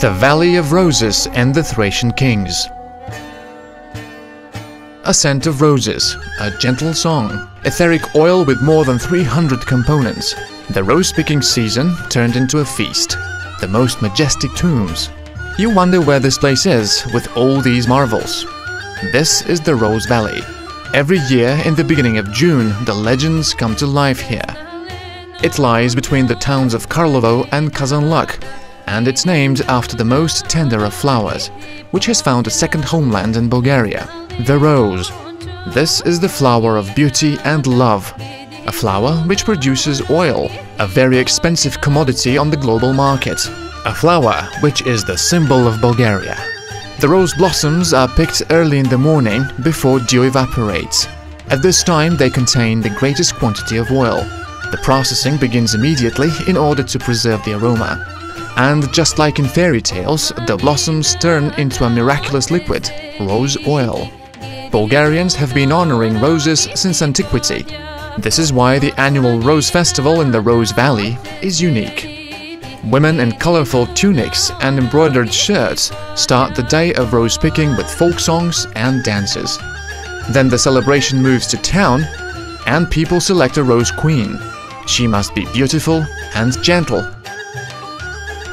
The Valley of Roses and the Thracian Kings A scent of roses, a gentle song, etheric oil with more than 300 components. The rose-picking season turned into a feast. The most majestic tombs. You wonder where this place is with all these marvels. This is the Rose Valley. Every year in the beginning of June, the legends come to life here. It lies between the towns of Karlovo and Kazanlak, and it's named after the most tender of flowers, which has found a second homeland in Bulgaria, the rose. This is the flower of beauty and love, a flower which produces oil, a very expensive commodity on the global market, a flower which is the symbol of Bulgaria. The rose blossoms are picked early in the morning before dew evaporates. At this time they contain the greatest quantity of oil. The processing begins immediately in order to preserve the aroma and just like in fairy tales, the blossoms turn into a miraculous liquid, rose oil. Bulgarians have been honoring roses since antiquity. This is why the annual Rose Festival in the Rose Valley is unique. Women in colorful tunics and embroidered shirts start the day of rose picking with folk songs and dances. Then the celebration moves to town and people select a rose queen. She must be beautiful and gentle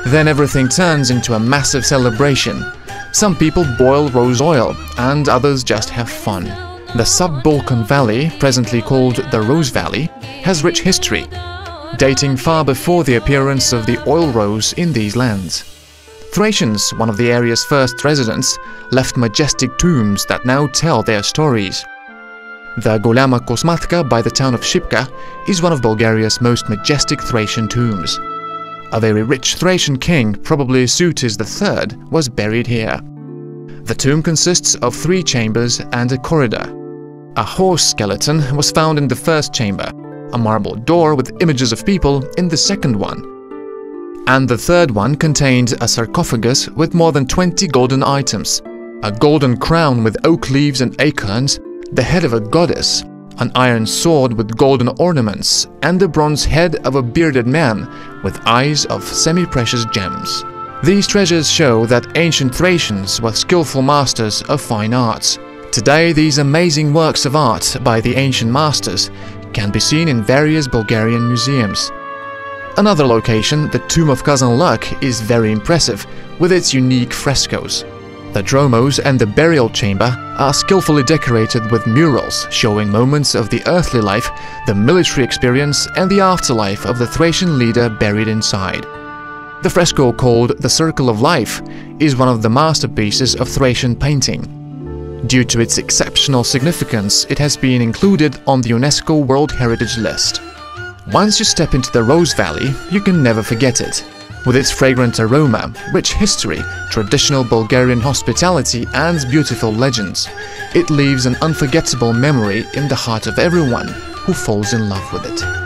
then everything turns into a massive celebration. Some people boil rose oil, and others just have fun. The sub-Balkan Valley, presently called the Rose Valley, has rich history, dating far before the appearance of the oil rose in these lands. Thracians, one of the area's first residents, left majestic tombs that now tell their stories. The Golama Kosmatka by the town of Shipka is one of Bulgaria's most majestic Thracian tombs. A very rich Thracian king, probably Seuthes III, was buried here. The tomb consists of three chambers and a corridor. A horse skeleton was found in the first chamber, a marble door with images of people in the second one. And the third one contained a sarcophagus with more than 20 golden items, a golden crown with oak leaves and acorns, the head of a goddess, an iron sword with golden ornaments, and the bronze head of a bearded man with eyes of semi-precious gems. These treasures show that ancient Thracians were skillful masters of fine arts. Today, these amazing works of art by the ancient masters can be seen in various Bulgarian museums. Another location, the Tomb of cousin Kazanlak, is very impressive, with its unique frescoes. The dromos and the burial chamber are skillfully decorated with murals showing moments of the earthly life, the military experience and the afterlife of the Thracian leader buried inside. The fresco called The Circle of Life is one of the masterpieces of Thracian painting. Due to its exceptional significance, it has been included on the UNESCO World Heritage List. Once you step into the Rose Valley, you can never forget it. With its fragrant aroma, rich history, traditional Bulgarian hospitality and beautiful legends, it leaves an unforgettable memory in the heart of everyone who falls in love with it.